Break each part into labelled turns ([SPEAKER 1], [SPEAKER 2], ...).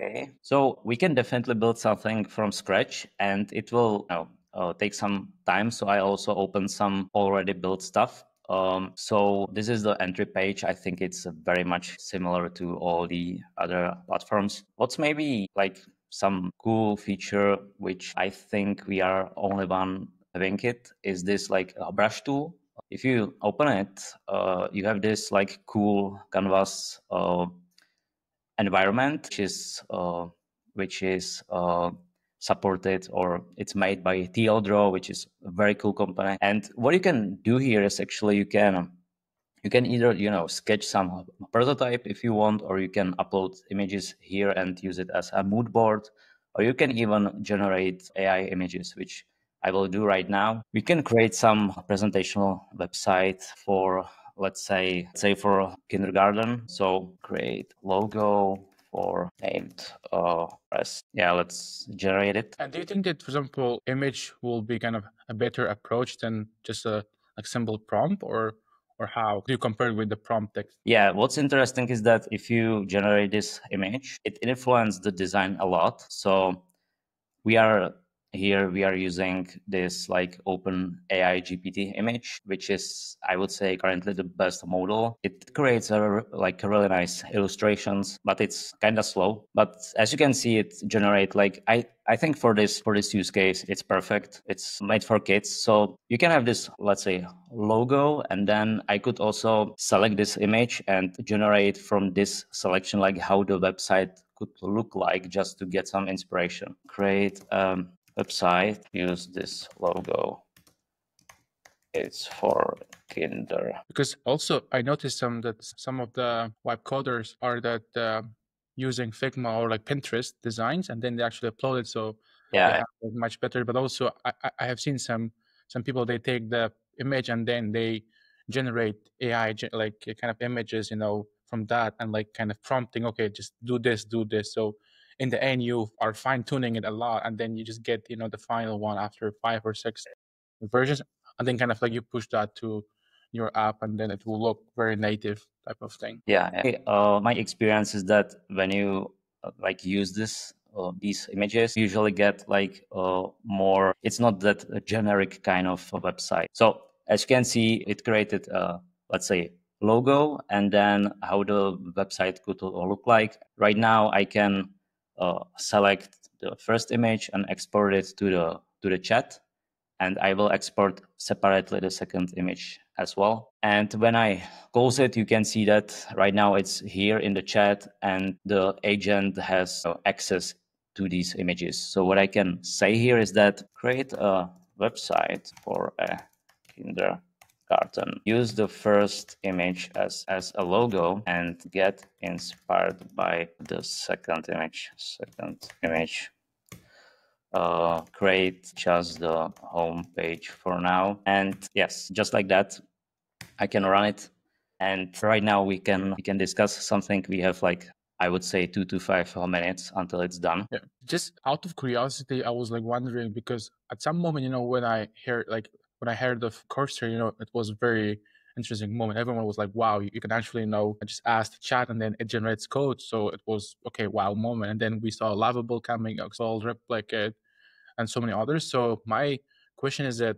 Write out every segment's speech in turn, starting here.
[SPEAKER 1] Okay, so we can definitely build something from scratch and it will you know, uh, take some time. So I also opened some already built stuff. Um, so this is the entry page. I think it's very much similar to all the other platforms. What's maybe like some cool feature, which I think we are only one having it, is this like a brush tool. If you open it, uh, you have this like cool canvas uh, environment, which is uh, which is uh, supported or it's made by TLDraw, which is a very cool company. And what you can do here is actually you can you can either you know sketch some prototype if you want, or you can upload images here and use it as a mood board, or you can even generate AI images, which I will do right now. We can create some presentational website for let's say say for kindergarten. So create logo for named uh press. Yeah, let's generate it.
[SPEAKER 2] And do you think that, for example, image will be kind of a better approach than just a like simple prompt, or or how do you compare it with the prompt text?
[SPEAKER 1] Yeah, what's interesting is that if you generate this image, it influences the design a lot. So we are here we are using this like open ai gpt image which is i would say currently the best model. It creates a like really nice illustrations but it's kind of slow. But as you can see it generate like i i think for this for this use case it's perfect. It's made for kids. So you can have this let's say logo and then i could also select this image and generate from this selection like how the website could look like just to get some inspiration. Create um, website use this logo. It's for kinder.
[SPEAKER 2] Because also i noticed some that some of the web coders are that uh, using figma or like pinterest designs and then they actually upload it so
[SPEAKER 1] yeah.
[SPEAKER 2] much better. But also I, I have seen some some people they take the image and then they generate ai like kind of images you know from that and like kind of prompting okay just do this do this. So in the end you are fine tuning it a lot and then you just get you know the final one after five or six versions and then kind of like you push that to your app and then it will look very native type of thing.
[SPEAKER 1] Yeah uh, my experience is that when you uh, like use this uh, these images usually get like uh, more it's not that generic kind of website. So as you can see it created uh, let's say logo and then how the website could look like. Right now i can uh, select the first image and export it to the to the chat and I will export separately the second image as well. And when I close it, you can see that right now it's here in the chat and the agent has access to these images. So what I can say here is that create a website for a kinder carton. Use the first image as, as a logo and get inspired by the second image. Second image. Uh, create just the home page for now. And yes, just like that, I can run it. And right now we can we can discuss something. We have like I would say two to five minutes until it's done.
[SPEAKER 2] Yeah. Just out of curiosity, I was like wondering because at some moment, you know, when I hear like when I heard of Cursor, you know, it was very interesting moment. Everyone was like, wow, you can actually know. I just asked chat and then it generates code. So it was okay, wow moment. And then we saw Lovable coming, Axel Replicate, and so many others. So my question is that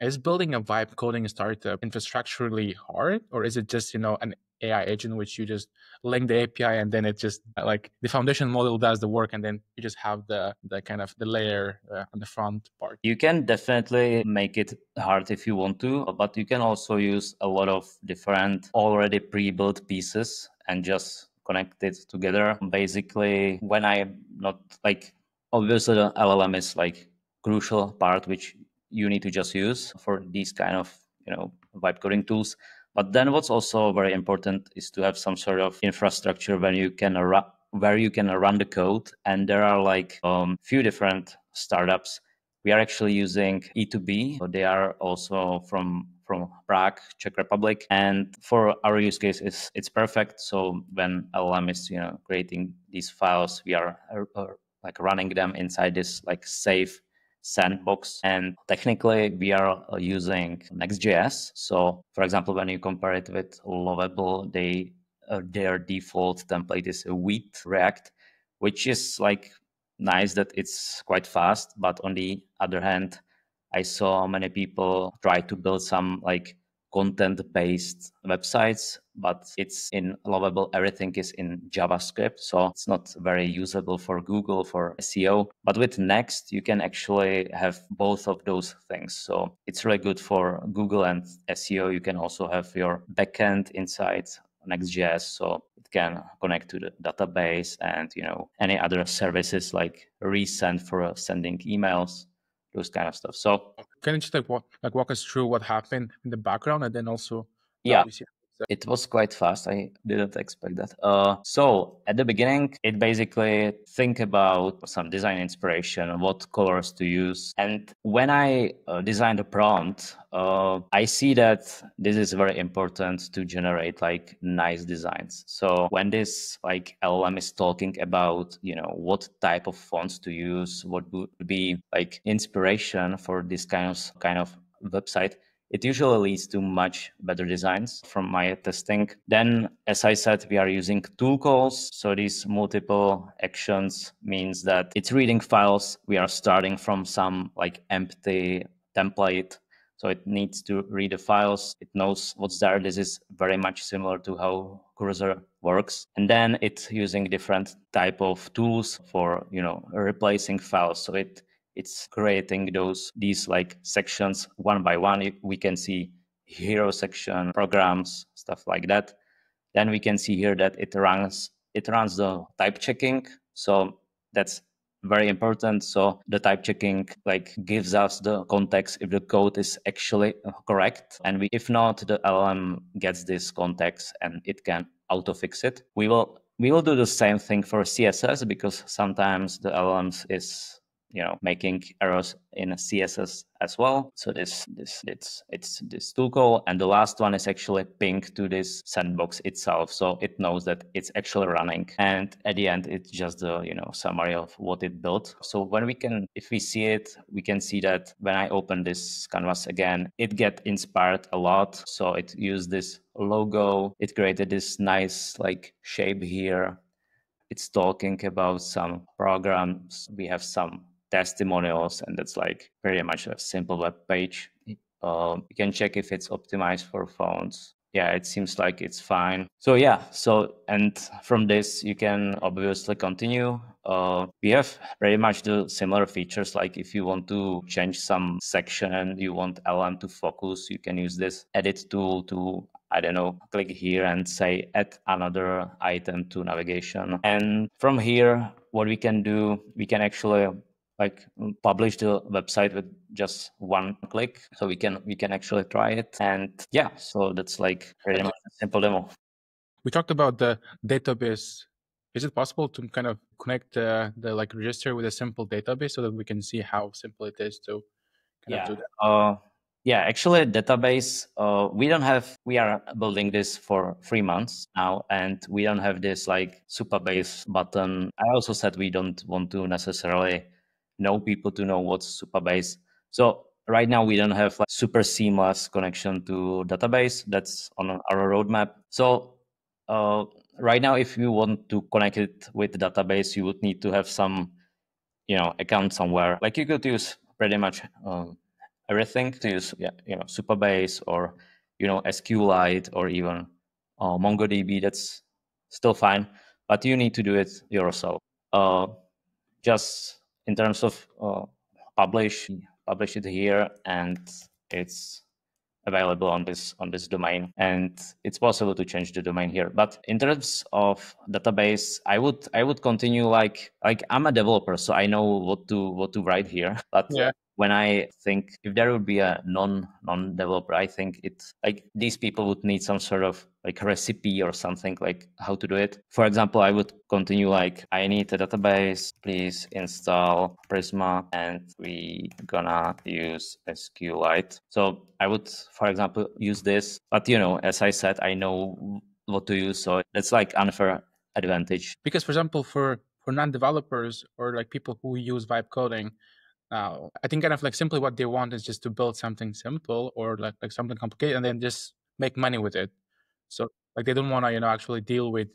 [SPEAKER 2] is building a vibe coding startup infrastructurally hard, or is it just you know an AI agent which you just link the API and then it just uh, like the foundation model does the work and then you just have the the kind of the layer uh, on the front part.
[SPEAKER 1] You can definitely make it hard if you want to, but you can also use a lot of different already pre-built pieces and just connect it together. Basically, when I'm not like obviously the LLM is like crucial part which you need to just use for these kind of you know vibe coding tools but then what's also very important is to have some sort of infrastructure where you can run where you can run the code. And there are like a um, few different startups. We are actually using E2B. They are also from from Prague, Czech Republic. And for our use case, it's, it's perfect. So when LLM is you know creating these files, we are uh, like running them inside this like safe sandbox. And technically, we are uh, using Next.js. So, for example, when you compare it with Lovable, they uh, their default template is a Vite React, which is like nice that it's quite fast. But on the other hand, I saw many people try to build some like content based websites, but it's in Lovable. Everything is in JavaScript. So it's not very usable for Google for SEO. But with Next, you can actually have both of those things. So it's really good for Google and SEO. You can also have your backend inside Next.js. So it can connect to the database and, you know, any other services like resend for sending emails those kind of stuff. So
[SPEAKER 2] can you just like walk like walk us through what happened in the background and then also
[SPEAKER 1] yeah it was quite fast. I didn't expect that. Uh, so at the beginning, it basically think about some design inspiration, what colors to use. And when I uh, designed a prompt, uh, I see that this is very important to generate like nice designs. So when this like LLM is talking about, you know, what type of fonts to use, what would be like inspiration for this kind of kind of website, it usually leads to much better designs from my testing. Then, as I said, we are using tool calls. So these multiple actions means that it's reading files. We are starting from some like empty template. So it needs to read the files. It knows what's there. This is very much similar to how Cursor works. And then it's using different type of tools for, you know, replacing files. So it it's creating those these like sections one by one. We can see hero section programs stuff like that. Then we can see here that it runs it runs the type checking. So that's very important. So the type checking like gives us the context if the code is actually correct. And we, if not the llm gets this context and it can auto fix it. We will we will do the same thing for css because sometimes the llms is you know making errors in css as well. So this this it's it's this tool call and the last one is actually ping to this sandbox itself. So it knows that it's actually running. And at the end it's just the you know summary of what it built. So when we can if we see it we can see that when i open this canvas again it get inspired a lot. So it used this logo. It created this nice like shape here. It's talking about some programs. We have some testimonials, and that's like pretty much a simple web page. Uh, you can check if it's optimized for phones. Yeah, it seems like it's fine. So yeah, so and from this you can obviously continue. Uh, we have pretty much the similar features. Like if you want to change some section and you want LLM to focus, you can use this edit tool to I don't know, click here and say add another item to navigation. And from here, what we can do, we can actually like mm, publish the website with just one click so we can we can actually try it. And yeah so that's like pretty much a simple demo.
[SPEAKER 2] We talked about the database. Is it possible to kind of connect uh, the like register with a simple database so that we can see how simple it is to
[SPEAKER 1] kind yeah. of do that? uh, yeah actually database uh, we don't have we are building this for three months now and we don't have this like Supabase button. I also said we don't want to necessarily know people to know what's Supabase. So right now we don't have like super seamless connection to database. That's on our roadmap. So uh, right now, if you want to connect it with the database, you would need to have some, you know, account somewhere. Like you could use pretty much um, everything to use, yeah, you know, Supabase or you know SQLite or even uh, MongoDB. That's still fine, but you need to do it yourself. Uh, just in terms of uh, publish publish it here and it's available on this on this domain and it's possible to change the domain here. But in terms of database i would i would continue like like i'm a developer so i know what to what to write here. But yeah when I think if there would be a non non developer, I think it's like these people would need some sort of like recipe or something like how to do it. For example, I would continue like I need a database, please install Prisma and we gonna use SQLite. So I would, for example, use this. But you know, as I said, I know what to use. So that's like unfair advantage.
[SPEAKER 2] Because for example, for for non-developers or like people who use vibe coding, now, I think kind of like simply what they want is just to build something simple or like like something complicated and then just make money with it. So like they don't want to you know actually deal with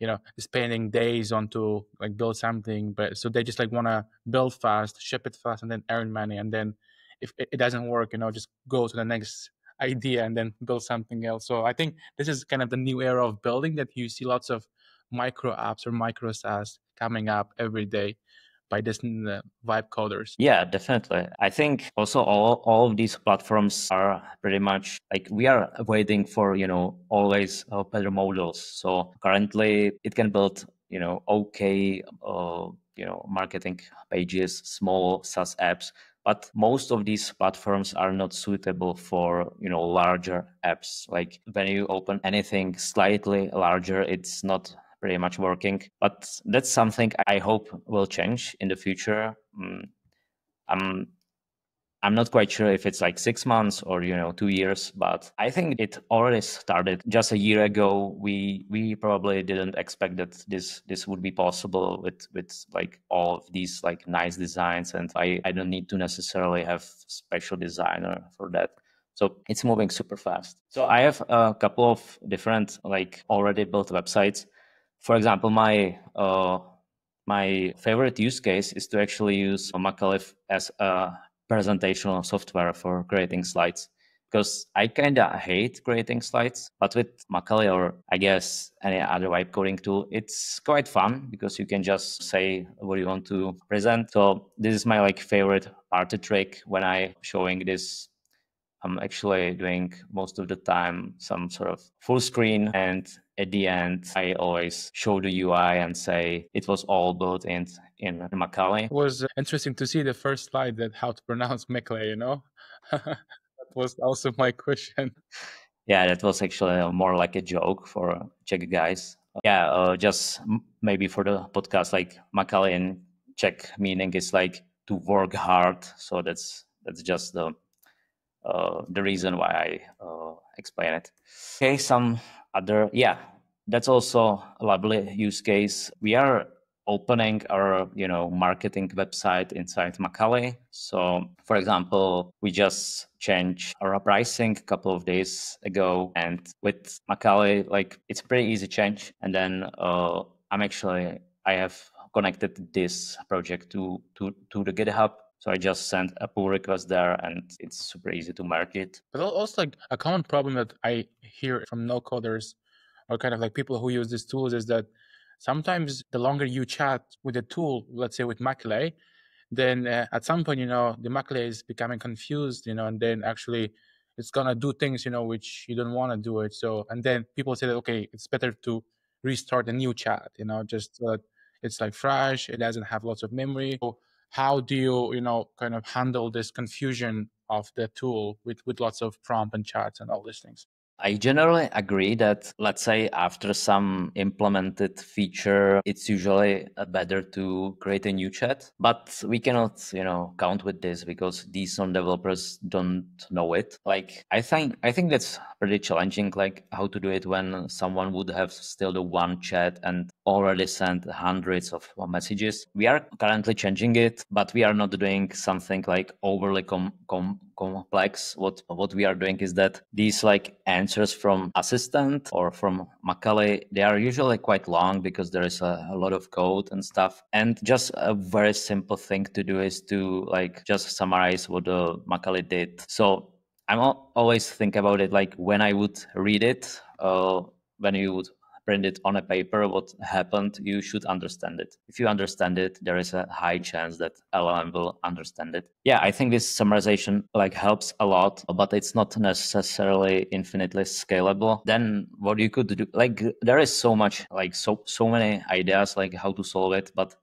[SPEAKER 2] you know spending days on to like build something but so they just like want to build fast ship it fast and then earn money and then if it doesn't work you know just go to the next idea and then build something else so i think this is kind of the new era of building that you see lots of micro apps or micro SaaS coming up every day by this uh, vibe coders.
[SPEAKER 1] Yeah definitely. I think also all, all of these platforms are pretty much like we are waiting for you know always uh, better models. So currently it can build you know okay uh, you know marketing pages small SaaS apps but most of these platforms are not suitable for you know larger apps. Like when you open anything slightly larger it's not pretty much working. But that's something I hope will change in the future. Mm, I'm I'm not quite sure if it's like six months or you know two years, but I think it already started just a year ago. We we probably didn't expect that this this would be possible with with like all of these like nice designs, and I I don't need to necessarily have special designer for that. So it's moving super fast. So I have a couple of different like already built websites for example, my uh, my favorite use case is to actually use Macaly as a presentational software for creating slides because I kind of hate creating slides, but with Macaly or I guess any other vibe coding tool, it's quite fun because you can just say what you want to present. So this is my like favorite party trick when I showing this I'm actually doing most of the time some sort of full screen and at the end I always show the UI and say it was all built in in Macaly.
[SPEAKER 2] It was interesting to see the first slide that how to pronounce Macaly, you know? that was also my question.
[SPEAKER 1] Yeah, that was actually more like a joke for Czech guys. Yeah, uh, just maybe for the podcast, like Macaly in Czech meaning is like to work hard. So that's that's just the uh, the reason why I uh, explain it. Okay, some other, yeah, that's also a lovely use case. We are opening our you know marketing website inside Macaly. So for example, we just changed our pricing a couple of days ago, and with Macaly, like it's pretty easy change. And then uh, I'm actually I have connected this project to to to the GitHub so I just sent a pull request there and it's super easy to mark it.
[SPEAKER 2] But also like a common problem that I hear from no coders or kind of like people who use these tools is that sometimes the longer you chat with a tool, let's say with Macaly, then uh, at some point, you know, the Macaly is becoming confused, you know, and then actually it's gonna do things, you know, which you don't want to do it. So, and then people say that, okay, it's better to restart a new chat, you know, just it's like fresh, it doesn't have lots of memory. So how do you you know kind of handle this confusion of the tool with with lots of prompt and charts and all these things
[SPEAKER 1] I generally agree that, let's say, after some implemented feature, it's usually uh, better to create a new chat. But we cannot, you know, count with this because these non-developers don't know it. Like, I think, I think that's pretty challenging. Like, how to do it when someone would have still the one chat and already sent hundreds of messages. We are currently changing it, but we are not doing something like overly com- com- complex. What what we are doing is that these like answers from assistant or from Macaly, they are usually quite long because there is a, a lot of code and stuff. And just a very simple thing to do is to like just summarize what the Macaly did. So I'm always think about it like when I would read it, uh, when you would print it on a paper what happened you should understand it. If you understand it there is a high chance that llm will understand it. Yeah i think this summarization like helps a lot but it's not necessarily infinitely scalable. Then what you could do like there is so much like so so many ideas like how to solve it but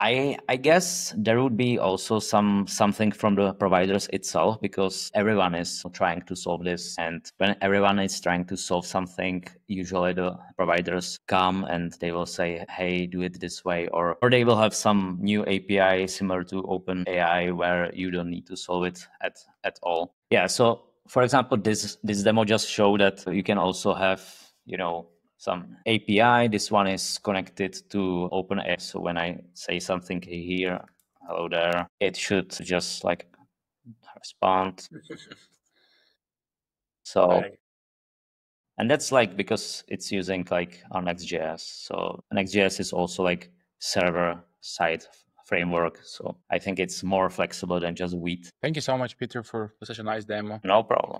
[SPEAKER 1] I I guess there would be also some something from the providers itself because everyone is trying to solve this and when everyone is trying to solve something usually the providers come and they will say hey do it this way or or they will have some new API similar to OpenAI where you don't need to solve it at at all. Yeah, so for example this this demo just showed that you can also have you know some API. This one is connected to OpenAI. So when I say something here, hello there, it should just like respond. So, and that's like because it's using like our Next.js. So Next.js is also like server side framework. So I think it's more flexible than just Vite.
[SPEAKER 2] Thank you so much, Peter, for such a nice demo.
[SPEAKER 1] No problem.